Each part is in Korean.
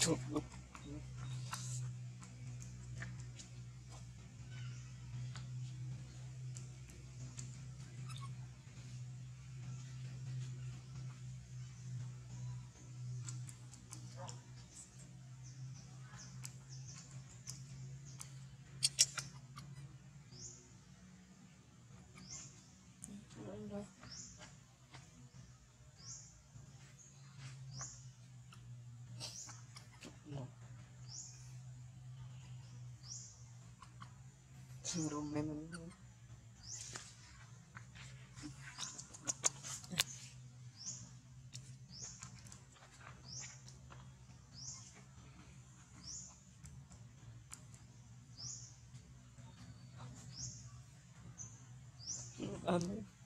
to 힘으로 매면 아멘.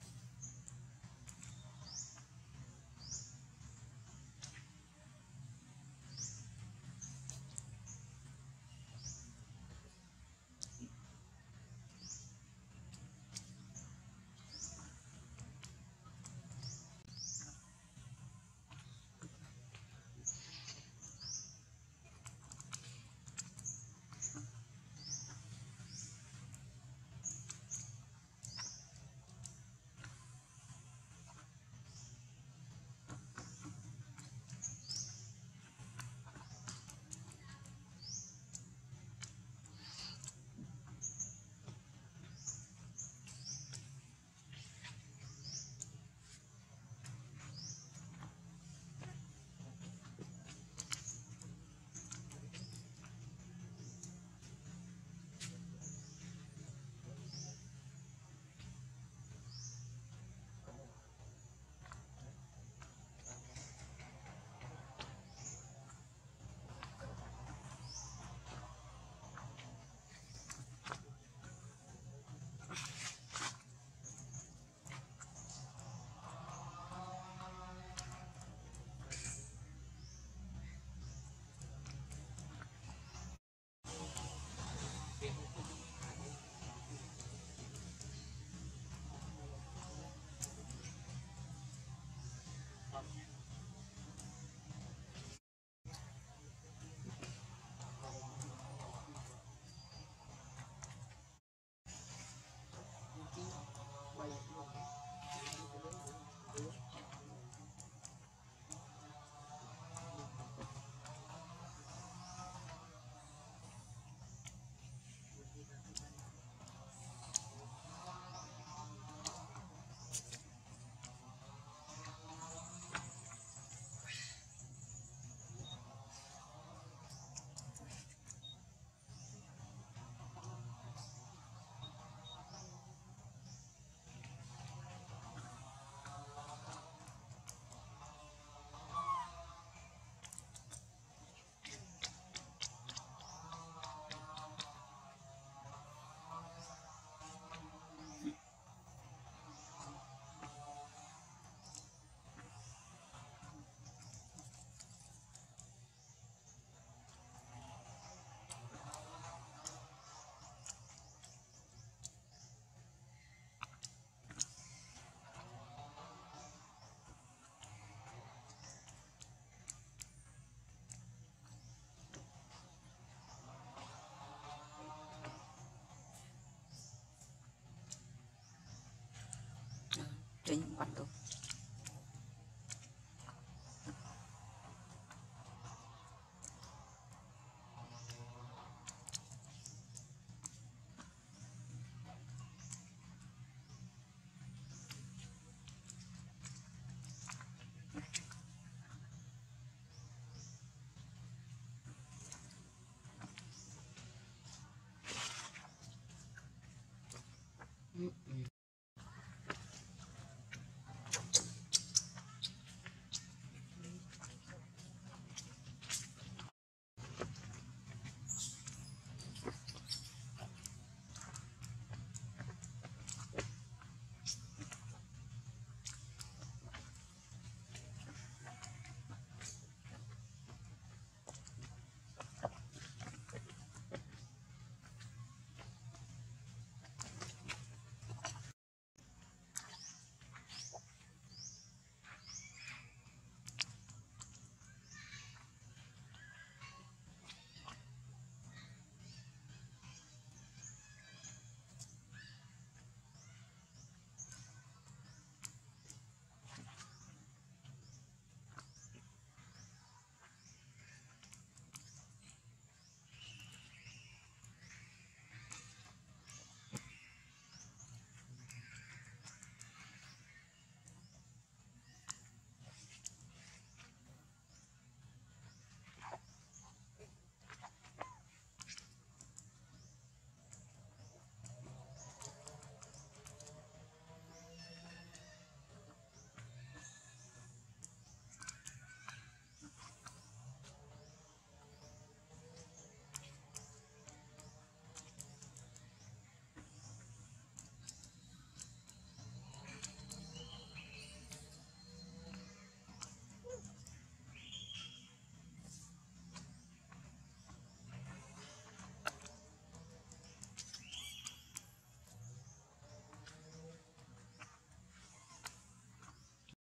真管够